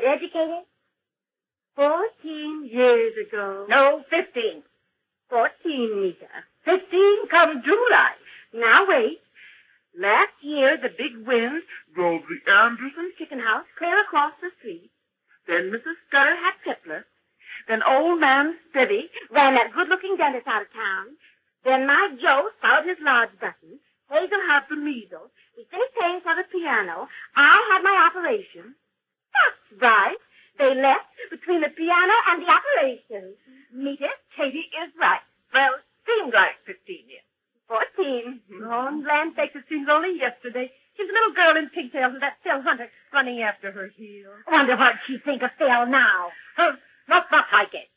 to Europe to get educated? Fourteen years ago. No, fifteen. Fourteen, Mita. Fifteen come July. Now wait. Last year, the big wind Drove the Anderson. chicken house clear across the street. Then Mrs. Scudder had syphilis. Then old man Stevie. Ran that good-looking dentist out of town. Then my Joe swallowed his large button. Hazel had the measles. We finished paying for the piano. I had my operation. Right. They left between the piano and the operation. Meet it? Katie is right. Well, seemed like fifteen years. Fourteen. Oh, and land sakes, it seems only yesterday. She was a little girl in pigtails with that Phil Hunter running after her heels. Wonder what she'd think of Phil now. Not much, I guess.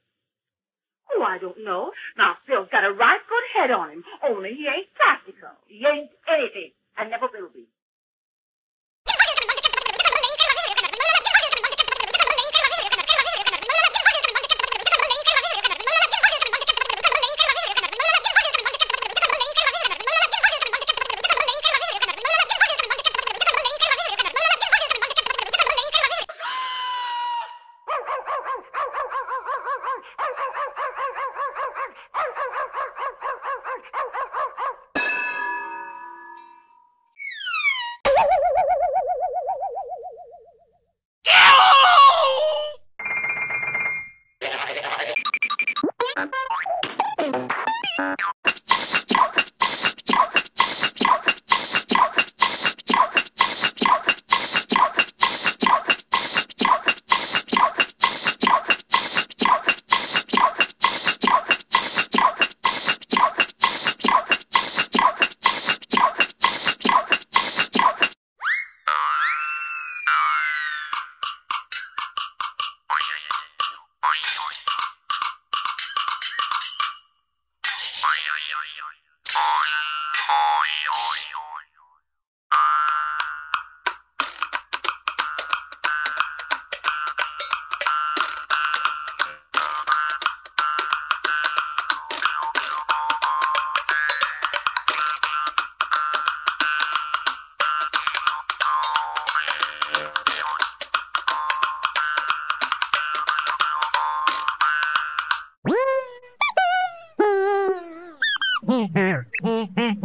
Oh, I don't know. Now, Phil's got a right good head on him, only he ain't practical. He ain't anything, and never will be. Mm-hmm. mm-hmm.